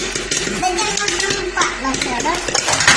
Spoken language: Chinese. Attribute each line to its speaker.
Speaker 1: 人家都这么管了，舍得